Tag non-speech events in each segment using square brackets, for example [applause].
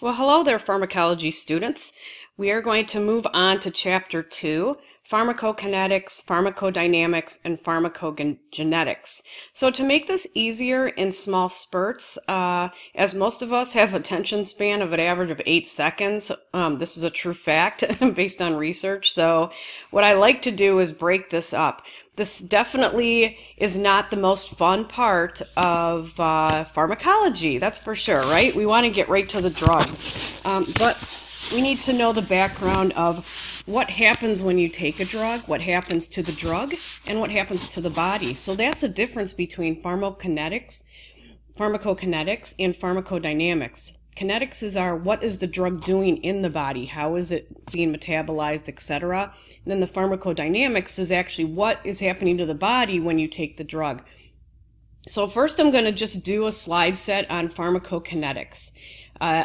Well, hello there, pharmacology students. We are going to move on to chapter two, pharmacokinetics, pharmacodynamics, and pharmacogenetics. So to make this easier in small spurts, uh, as most of us have [laughs] attention span of an average of eight seconds, um, this is a true fact [laughs] based on research. So what I like to do is break this up. This definitely is not the most fun part of uh, pharmacology, that's for sure, right? We want to get right to the drugs. Um, but we need to know the background of what happens when you take a drug, what happens to the drug, and what happens to the body. So that's a difference between pharmacokinetics, pharmacokinetics, and pharmacodynamics. Kinetics is our what is the drug doing in the body, how is it being metabolized, etc. And then the pharmacodynamics is actually what is happening to the body when you take the drug. So first I'm going to just do a slide set on pharmacokinetics. Uh,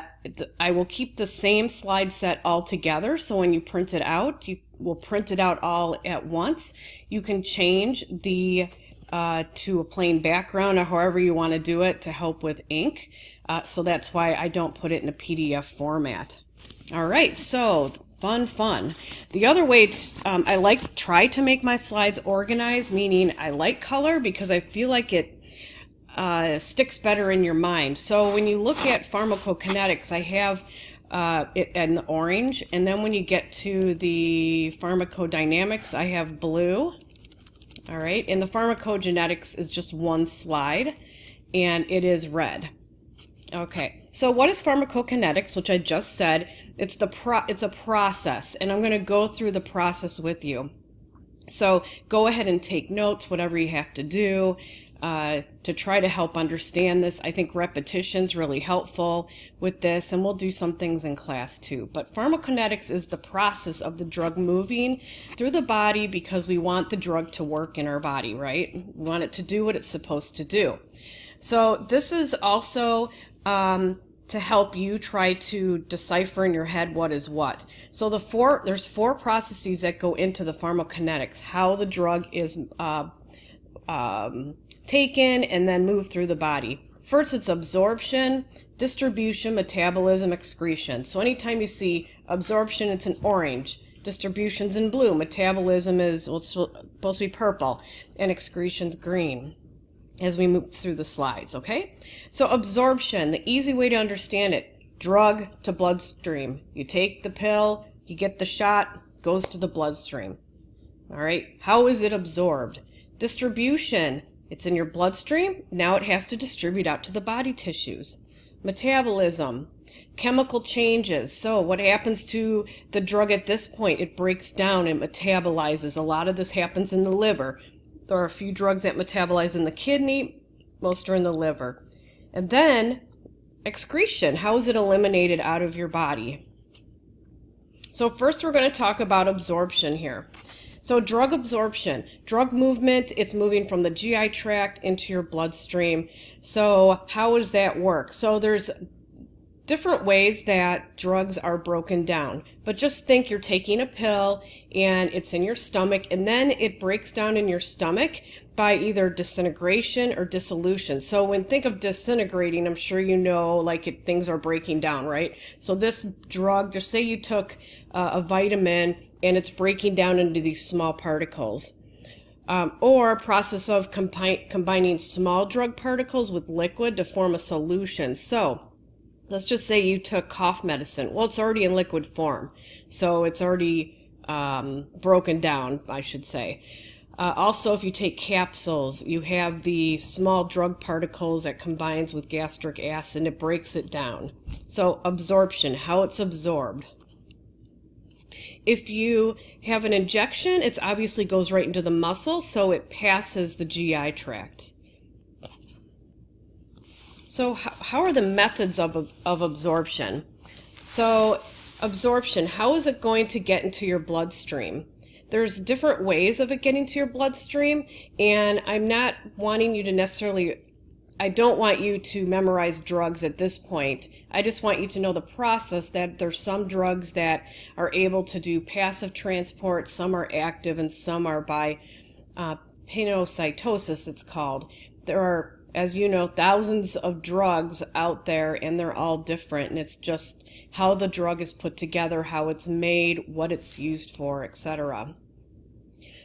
I will keep the same slide set all together, so when you print it out, you will print it out all at once. You can change the uh, to a plain background or however you want to do it to help with ink. Uh, so that's why I don't put it in a PDF format. All right, so fun, fun. The other way to, um, I like try to make my slides organized, meaning I like color because I feel like it uh, sticks better in your mind. So when you look at pharmacokinetics, I have uh, it in the orange, and then when you get to the pharmacodynamics, I have blue. All right, and the pharmacogenetics is just one slide, and it is red. Okay, so what is pharmacokinetics, which I just said? It's the pro it's a process, and I'm going to go through the process with you. So go ahead and take notes, whatever you have to do. Uh, to try to help understand this. I think repetition's really helpful with this, and we'll do some things in class too. But pharmacokinetics is the process of the drug moving through the body because we want the drug to work in our body, right? We want it to do what it's supposed to do. So this is also um, to help you try to decipher in your head what is what. So the four there's four processes that go into the pharmacokinetics, how the drug is uh, um, taken and then moved through the body. First, it's absorption, distribution, metabolism, excretion. So anytime you see absorption, it's an orange. Distribution's in blue. Metabolism is well, supposed to be purple. And excretion's green as we move through the slides, okay? So absorption, the easy way to understand it, drug to bloodstream. You take the pill, you get the shot, goes to the bloodstream. All right, how is it absorbed? Distribution, it's in your bloodstream. Now it has to distribute out to the body tissues. Metabolism, chemical changes. So what happens to the drug at this point? It breaks down and metabolizes. A lot of this happens in the liver. There are a few drugs that metabolize in the kidney. Most are in the liver. And then excretion. How is it eliminated out of your body? So first we're going to talk about absorption here. So drug absorption, drug movement, it's moving from the GI tract into your bloodstream. So how does that work? So there's different ways that drugs are broken down. But just think you're taking a pill and it's in your stomach and then it breaks down in your stomach by either disintegration or dissolution. So when think of disintegrating, I'm sure you know like it, things are breaking down, right? So this drug, just say you took uh, a vitamin and it's breaking down into these small particles. Um, or process of combi combining small drug particles with liquid to form a solution. So let's just say you took cough medicine. Well, it's already in liquid form, so it's already um, broken down, I should say. Uh, also, if you take capsules, you have the small drug particles that combines with gastric acid and it breaks it down. So absorption, how it's absorbed. If you have an injection, it obviously goes right into the muscle, so it passes the GI tract. So how are the methods of, of absorption? So absorption, how is it going to get into your bloodstream? There's different ways of it getting to your bloodstream, and I'm not wanting you to necessarily I don't want you to memorize drugs at this point. I just want you to know the process that there's some drugs that are able to do passive transport, some are active, and some are by uh, pinocytosis, it's called. There are as you know, thousands of drugs out there and they're all different. And it's just how the drug is put together, how it's made, what it's used for, etc.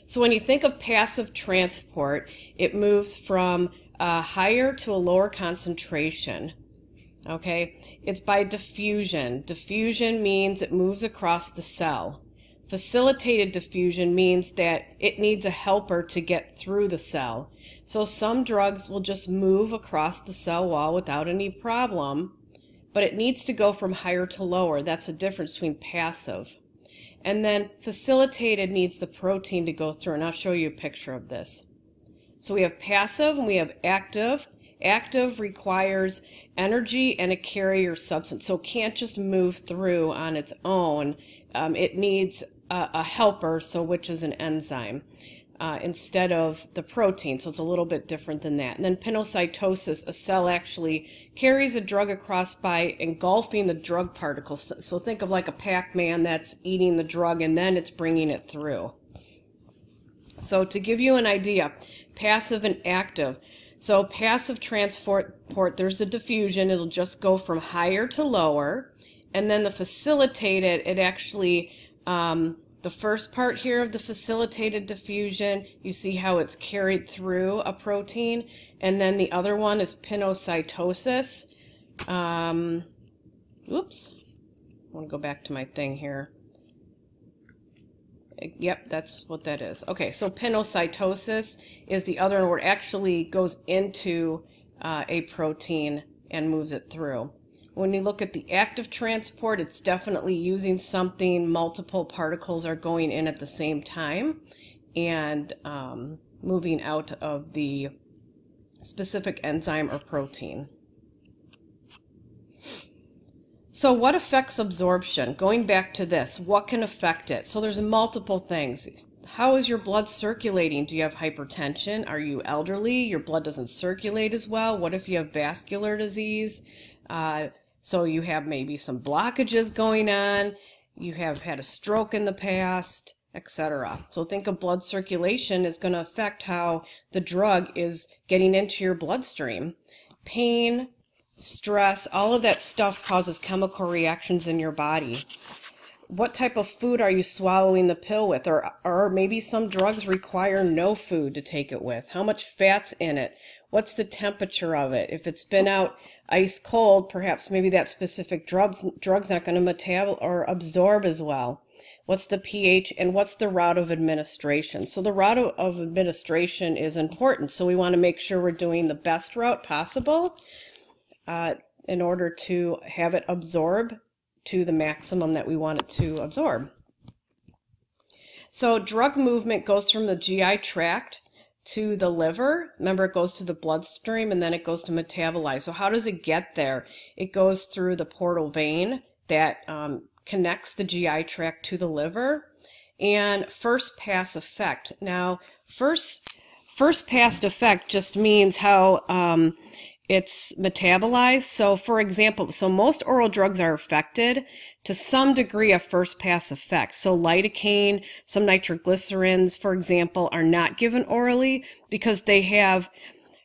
So when you think of passive transport, it moves from a higher to a lower concentration. Okay, it's by diffusion. Diffusion means it moves across the cell. Facilitated diffusion means that it needs a helper to get through the cell. So some drugs will just move across the cell wall without any problem, but it needs to go from higher to lower. That's the difference between passive. And then facilitated needs the protein to go through, and I'll show you a picture of this. So we have passive and we have active. Active requires energy and a carrier substance, so it can't just move through on its own. Um, it needs a, a, helper, so which is an enzyme, uh, instead of the protein. So it's a little bit different than that. And then pinocytosis, a cell actually carries a drug across by engulfing the drug particles. So think of like a Pac-Man that's eating the drug and then it's bringing it through. So to give you an idea, passive and active. So passive transport, there's the diffusion. It'll just go from higher to lower. And then the facilitated, it actually, um, the first part here of the facilitated diffusion, you see how it's carried through a protein. And then the other one is pinocytosis. Um, oops. I want to go back to my thing here. Yep, that's what that is. Okay, so pinocytosis is the other one where it actually goes into uh, a protein and moves it through. When you look at the active transport, it's definitely using something, multiple particles are going in at the same time and um, moving out of the specific enzyme or protein. So what affects absorption? Going back to this, what can affect it? So there's multiple things. How is your blood circulating? Do you have hypertension? Are you elderly? Your blood doesn't circulate as well. What if you have vascular disease? Uh, so you have maybe some blockages going on. You have had a stroke in the past, etc. So think of blood circulation is going to affect how the drug is getting into your bloodstream. Pain, stress, all of that stuff causes chemical reactions in your body. What type of food are you swallowing the pill with? Or, or maybe some drugs require no food to take it with. How much fat's in it? What's the temperature of it? If it's been out ice cold, perhaps maybe that specific drug's, drug's not going to metabolize or absorb as well. What's the pH and what's the route of administration? So the route of administration is important. So we want to make sure we're doing the best route possible uh, in order to have it absorb to the maximum that we want it to absorb. So drug movement goes from the GI tract to the liver. Remember, it goes to the bloodstream and then it goes to metabolize. So how does it get there? It goes through the portal vein that um, connects the GI tract to the liver and first pass effect. Now, first first pass effect just means how um, it's metabolized. So for example, so most oral drugs are affected to some degree of first pass effect. So lidocaine, some nitroglycerins, for example, are not given orally because they have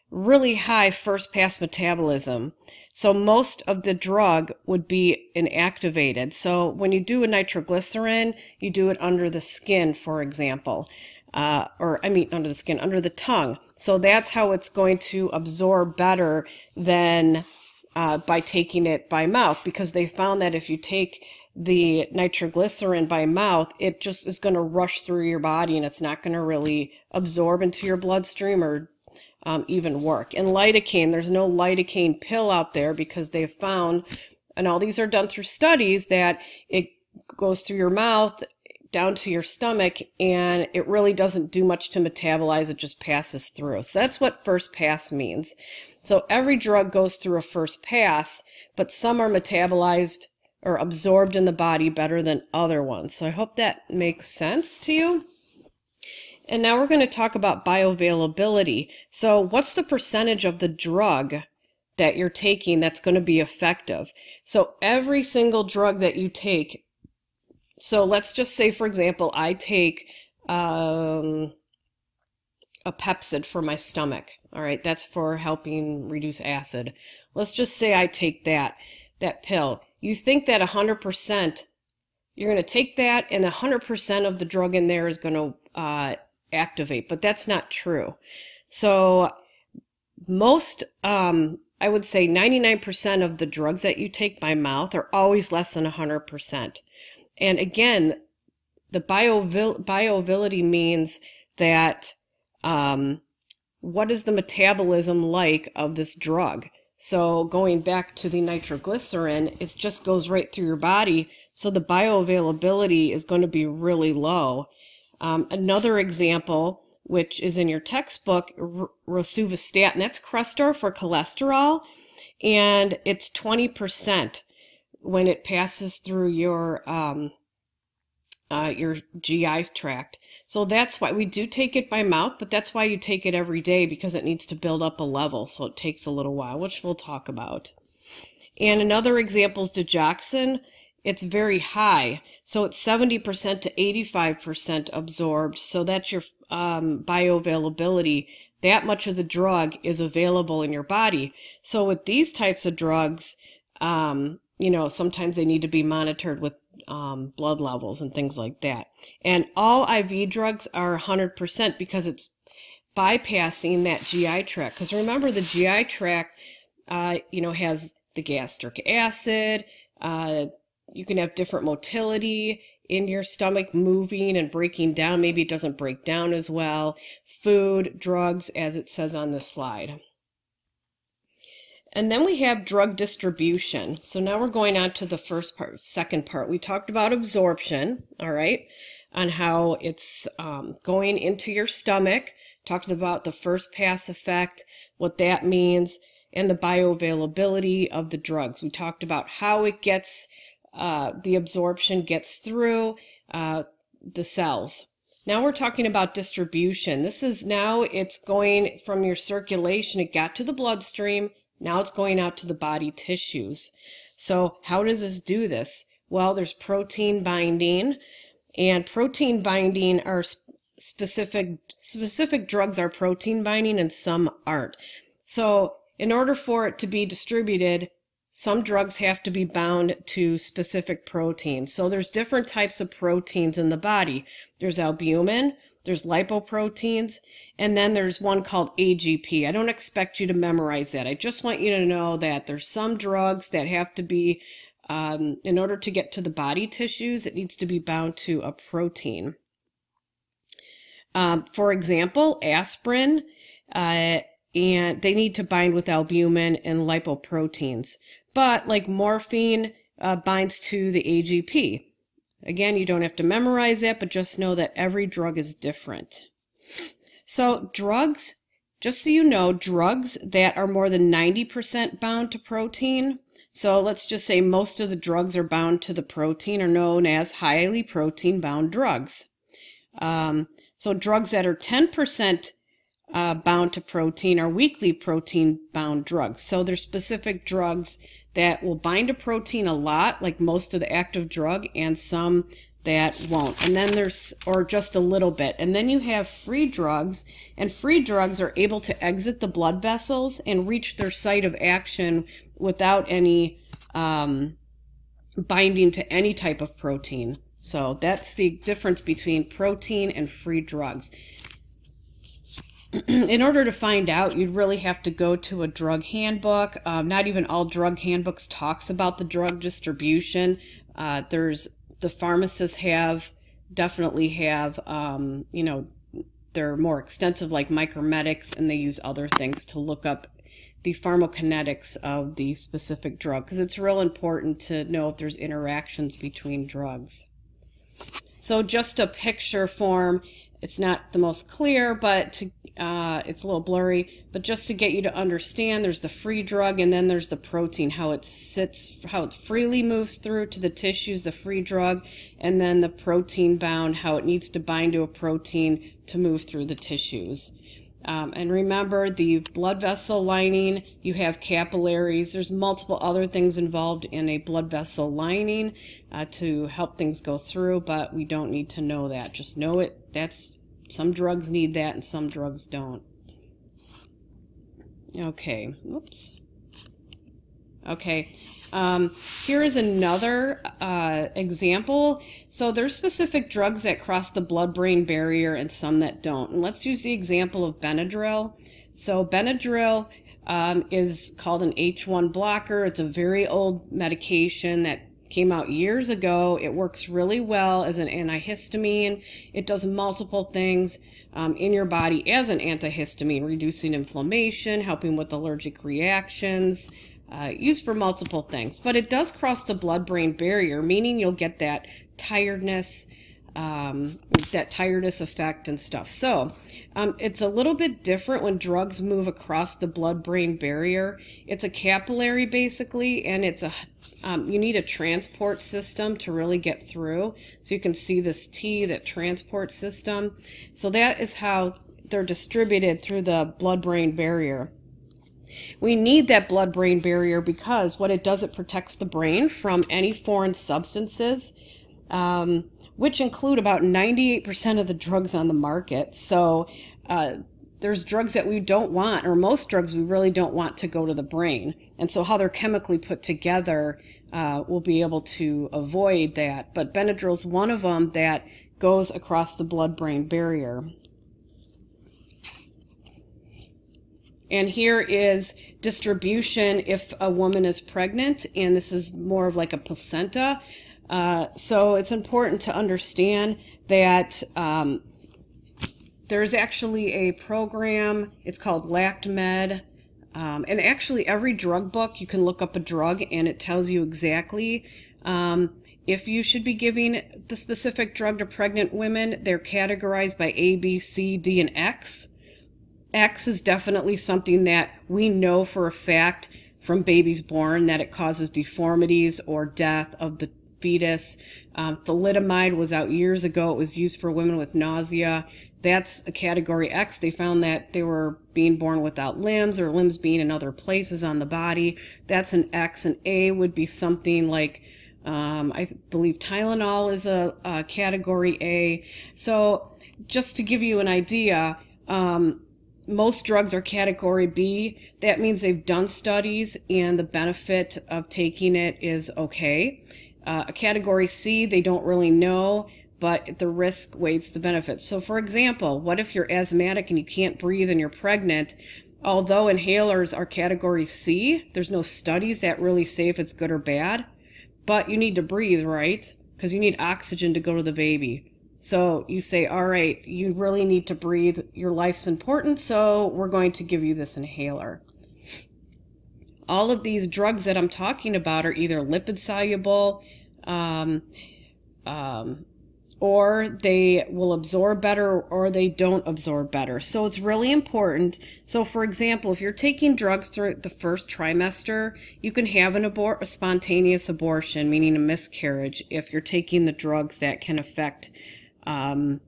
really high first pass metabolism. So most of the drug would be inactivated. So when you do a nitroglycerin, you do it under the skin, for example uh, or I mean under the skin, under the tongue. So that's how it's going to absorb better than uh, by taking it by mouth because they found that if you take the nitroglycerin by mouth, it just is going to rush through your body and it's not going to really absorb into your bloodstream or um, even work. And lidocaine, there's no lidocaine pill out there because they've found, and all these are done through studies, that it goes through your mouth down to your stomach and it really doesn't do much to metabolize, it just passes through. So that's what first pass means. So every drug goes through a first pass, but some are metabolized or absorbed in the body better than other ones. So I hope that makes sense to you. And now we're going to talk about bioavailability. So what's the percentage of the drug that you're taking that's going to be effective? So every single drug that you take so let's just say, for example, I take um, a Pepcid for my stomach. All right, that's for helping reduce acid. Let's just say I take that, that pill. You think that 100%, you're going to take that and 100% of the drug in there is going to uh, activate, but that's not true. So most, um, I would say 99% of the drugs that you take by mouth are always less than 100%. And again, the biovil bioavailability means that um, what is the metabolism like of this drug? So going back to the nitroglycerin, it just goes right through your body. So the bioavailability is going to be really low. Um, another example, which is in your textbook, rosuvastatin, that's Crestor for cholesterol, and it's 20% when it passes through your um, uh, your GI tract. So that's why we do take it by mouth, but that's why you take it every day because it needs to build up a level. So it takes a little while, which we'll talk about. And another example is digoxin. It's very high. So it's 70% to 85% absorbed. So that's your um, bioavailability. That much of the drug is available in your body. So with these types of drugs, um, you know, sometimes they need to be monitored with um, blood levels and things like that. And all IV drugs are 100% because it's bypassing that GI tract. Because remember, the GI tract, uh, you know, has the gastric acid. Uh, you can have different motility in your stomach moving and breaking down. Maybe it doesn't break down as well. Food, drugs, as it says on this slide. And then we have drug distribution. So now we're going on to the first part, second part. We talked about absorption, all right, on how it's um, going into your stomach. Talked about the first pass effect, what that means, and the bioavailability of the drugs. We talked about how it gets, uh, the absorption gets through uh, the cells. Now we're talking about distribution. This is now it's going from your circulation. It got to the bloodstream now it's going out to the body tissues. So how does this do this? Well, there's protein binding and protein binding are specific specific drugs are protein binding and some aren't. So in order for it to be distributed, some drugs have to be bound to specific proteins. So there's different types of proteins in the body. There's albumin, there's lipoproteins, and then there's one called AGP. I don't expect you to memorize that. I just want you to know that there's some drugs that have to be, um, in order to get to the body tissues, it needs to be bound to a protein. Um, for example, aspirin, uh, and they need to bind with albumin and lipoproteins. But like morphine uh, binds to the AGP. Again, you don't have to memorize that, but just know that every drug is different. So drugs, just so you know, drugs that are more than 90% bound to protein, so let's just say most of the drugs are bound to the protein are known as highly protein bound drugs. Um, so drugs that are 10% uh, bound to protein are weakly protein bound drugs. So there's specific drugs that will bind to protein a lot, like most of the active drug, and some that won't. And then there's, or just a little bit. And then you have free drugs, and free drugs are able to exit the blood vessels and reach their site of action without any um, binding to any type of protein. So that's the difference between protein and free drugs. [clears throat] in order to find out, you'd really have to go to a drug handbook. Um, not even all drug handbooks talks about the drug distribution. Uh, there's the pharmacists have definitely have um, you know they're more extensive like Micromedex and they use other things to look up the pharmacokinetics of the specific drug because it's real important to know if there's interactions between drugs. So just a picture form, it's not the most clear, but to uh, it's a little blurry, but just to get you to understand, there's the free drug and then there's the protein, how it sits, how it freely moves through to the tissues, the free drug, and then the protein bound, how it needs to bind to a protein to move through the tissues. Um, and remember the blood vessel lining, you have capillaries. There's multiple other things involved in a blood vessel lining uh, to help things go through, but we don't need to know that. Just know it. That's some drugs need that and some drugs don't. Okay, whoops. Okay, um, here is another uh, example. So there's specific drugs that cross the blood-brain barrier and some that don't. And let's use the example of Benadryl. So Benadryl um, is called an H1 blocker. It's a very old medication that came out years ago. It works really well as an antihistamine. It does multiple things um, in your body as an antihistamine, reducing inflammation, helping with allergic reactions, uh, used for multiple things. But it does cross the blood-brain barrier, meaning you'll get that tiredness, um, that tiredness effect and stuff. So um, it's a little bit different when drugs move across the blood-brain barrier. It's a capillary basically, and it's a um, you need a transport system to really get through. So you can see this T, that transport system. So that is how they're distributed through the blood-brain barrier. We need that blood-brain barrier because what it does, it protects the brain from any foreign substances, um, which include about 98% of the drugs on the market. So uh, there's drugs that we don't want, or most drugs we really don't want to go to the brain. And so how they're chemically put together, uh, we'll be able to avoid that. But Benadryl is one of them that goes across the blood-brain barrier. And here is distribution if a woman is pregnant, and this is more of like a placenta. Uh, so it's important to understand that um, there's actually a program, it's called LactMed. Um, and actually, every drug book, you can look up a drug and it tells you exactly um, if you should be giving the specific drug to pregnant women. They're categorized by A, B, C, D, and X. X is definitely something that we know for a fact from babies born that it causes deformities or death of the fetus. Um, thalidomide was out years ago. It was used for women with nausea. That's a category X. They found that they were being born without limbs or limbs being in other places on the body. That's an X. And A would be something like, um, I believe Tylenol is a, a, category A. So just to give you an idea, um, most drugs are category B. That means they've done studies and the benefit of taking it is okay. Uh, a category C, they don't really know, but the risk weighs the benefit. So for example, what if you're asthmatic and you can't breathe and you're pregnant? Although inhalers are category C, there's no studies that really say if it's good or bad, but you need to breathe, right? Because you need oxygen to go to the baby. So you say, all right, you really need to breathe. Your life's important, so we're going to give you this inhaler. All of these drugs that I'm talking about are either lipid soluble, um, um, or they will absorb better or they don't absorb better. So it's really important. So for example, if you're taking drugs through the first trimester, you can have an abort a spontaneous abortion, meaning a miscarriage, if you're taking the drugs that can affect um,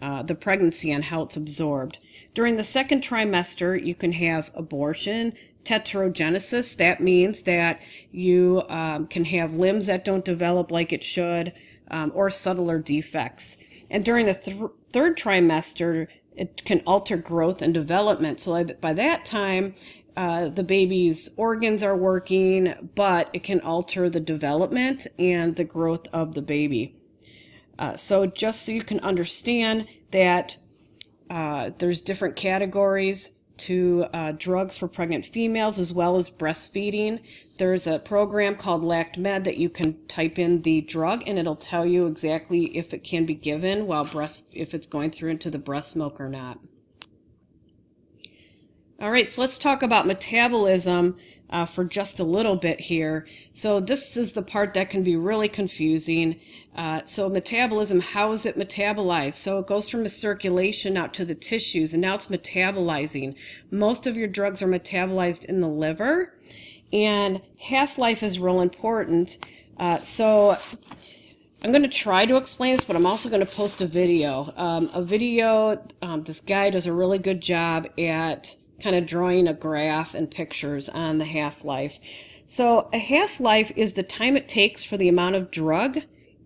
uh, the pregnancy and how it's absorbed. During the second trimester, you can have abortion, tetragenesis. That means that you um, can have limbs that don't develop like it should, um, or subtler defects. And during the th third trimester, it can alter growth and development. So by that time, uh, the baby's organs are working, but it can alter the development and the growth of the baby. Uh, so just so you can understand that uh, there's different categories to uh, drugs for pregnant females as well as breastfeeding. There's a program called LactMed that you can type in the drug and it'll tell you exactly if it can be given while breast if it's going through into the breast milk or not. All right, so let's talk about metabolism uh, for just a little bit here. So this is the part that can be really confusing. Uh, so metabolism, how is it metabolized? So it goes from the circulation out to the tissues and now it's metabolizing. Most of your drugs are metabolized in the liver and half-life is real important. Uh, so I'm going to try to explain this, but I'm also going to post a video. Um, a video, um, this guy does a really good job at kind of drawing a graph and pictures on the half-life. So a half-life is the time it takes for the amount of drug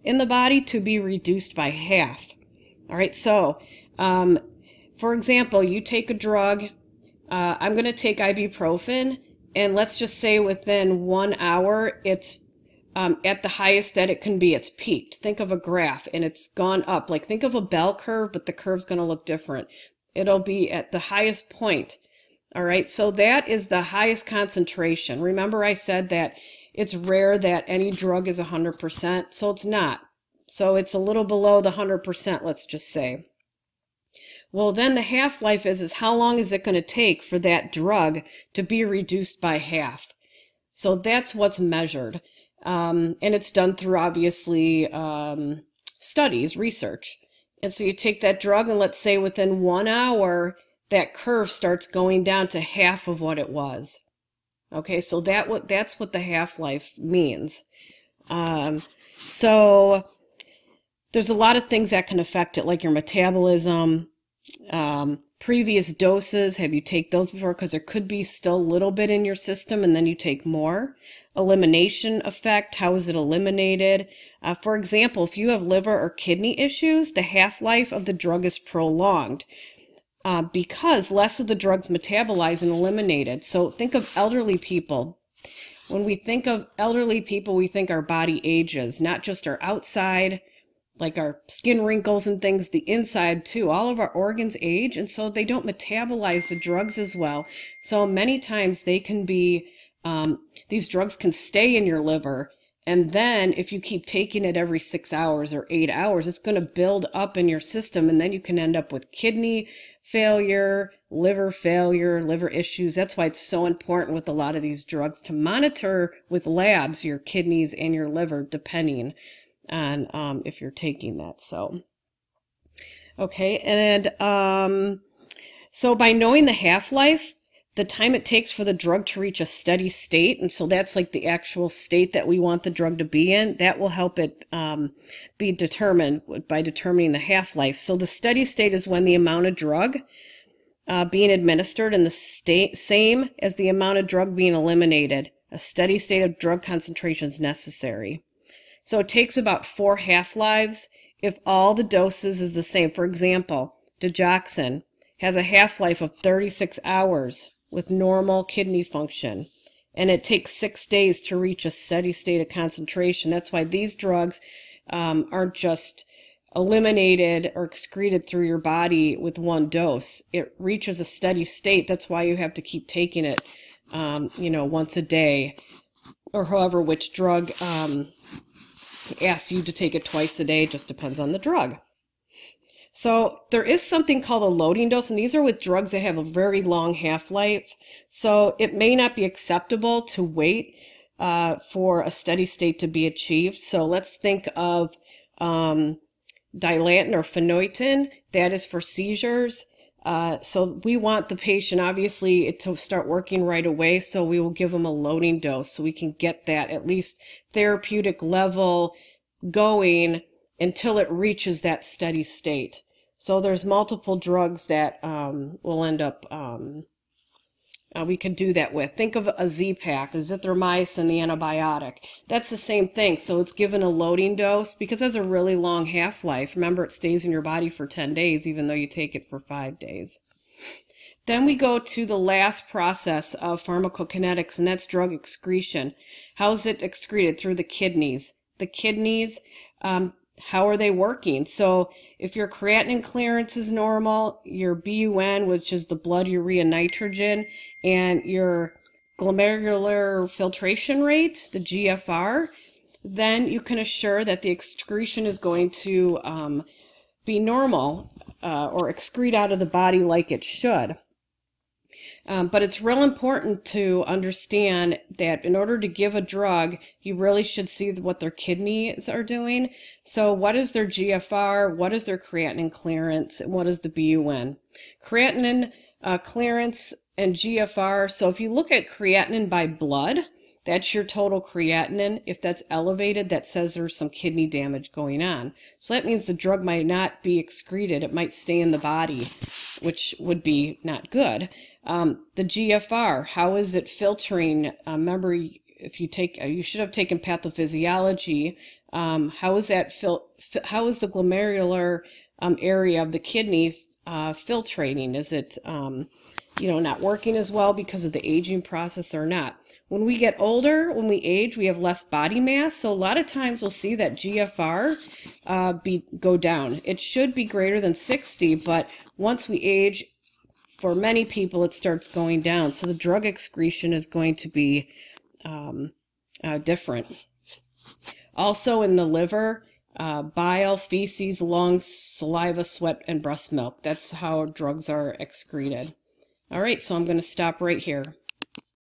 in the body to be reduced by half. All right, so Um, for example, you take a drug, uh, I'm going to take ibuprofen, and let's just say within one hour, it's um, at the highest that it can be. It's peaked. Think of a graph and it's gone up. Like think of a bell curve, but the curve's going to look different. It'll be at the highest point. All right, so that is the highest concentration. Remember I said that it's rare that any drug is 100%, so it's not. So it's a little below the 100%, let's just say. Well, then the half-life is, is how long is it going to take for that drug to be reduced by half? So that's what's measured. Um, and it's done through, obviously, um, studies, research. And so you take that drug and let's say within one hour, that curve starts going down to half of what it was. Okay, so that what that's what the half-life means. Um, so there's a lot of things that can affect it, like your metabolism, um, previous doses. Have you take those before? Because there could be still a little bit in your system, and then you take more. Elimination effect. How is it eliminated? Uh, for example, if you have liver or kidney issues, the half-life of the drug is prolonged. Uh, because less of the drugs metabolize and eliminated. So think of elderly people. When we think of elderly people, we think our body ages, not just our outside, like our skin wrinkles and things, the inside too. All of our organs age, and so they don't metabolize the drugs as well. So many times they can be, um, these drugs can stay in your liver. And then if you keep taking it every six hours or eight hours, it's going to build up in your system. And then you can end up with kidney failure, liver failure, liver issues. That's why it's so important with a lot of these drugs to monitor with labs your kidneys and your liver, depending on um, if you're taking that. So, okay, and um, so by knowing the half life, the time it takes for the drug to reach a steady state, and so that's like the actual state that we want the drug to be in, that will help it um, be determined by determining the half life. So the steady state is when the amount of drug uh, being administered in the state same as the amount of drug being eliminated. A steady state of drug concentration is necessary. So it takes about four half-lives if all the doses is the same. For example, digoxin has a half-life of 36 hours with normal kidney function. And it takes six days to reach a steady state of concentration. That's why these drugs um, aren't just eliminated or excreted through your body with one dose. It reaches a steady state. That's why you have to keep taking it, um, you know, once a day or however which drug um, asks you to take it twice a day, it just depends on the drug. So there is something called a loading dose, and these are with drugs that have a very long half-life. So it may not be acceptable to wait uh, for a steady state to be achieved. So let's think of um, Dilantin or Phenytoin. That is for seizures. Uh, so we want the patient obviously to start working right away. So we will give them a loading dose so we can get that at least therapeutic level going until it reaches that steady state. So there's multiple drugs that um, will end up um, uh, we could do that with. Think of a Z-Pak, azithromycin, the antibiotic. That's the same thing. So it's given a loading dose because it has a really long half-life. Remember, it stays in your body for 10 days, even though you take it for five days. Then we go to the last process of pharmacokinetics, and that's drug excretion. How is it excreted? Through the kidneys. The kidneys um, how are they working? So if your creatinine clearance is normal, your BUN, which is the blood urea nitrogen, and your glomerular filtration rate, the GFR, then you can assure that the excretion is going to um, be normal uh, or excrete out of the body like it should. Um, but it's real important to understand that in order to give a drug, you really should see what their kidneys are doing. So what is their GFR? What is their creatinine clearance? And what is the BUN? Creatinine uh, clearance and GFR. So if you look at creatinine by blood, that's your total creatinine. If that's elevated, that says there's some kidney damage going on. So that means the drug might not be excreted. It might stay in the body, which would be not good. Um, the GFR, how is it filtering? Uh, remember, if you take, uh, you should have taken pathophysiology. Um, how is that fil how is the glomerular um, area of the kidney uh, filtrating? Is it, um, you know, not working as well because of the aging process or not? When we get older, when we age, we have less body mass. So a lot of times we'll see that GFR uh, be go down. It should be greater than 60, but once we age, for many people, it starts going down. So the drug excretion is going to be um, uh, different. Also in the liver, uh, bile, feces, lungs, saliva, sweat, and breast milk. That's how drugs are excreted. All right, so I'm going to stop right here.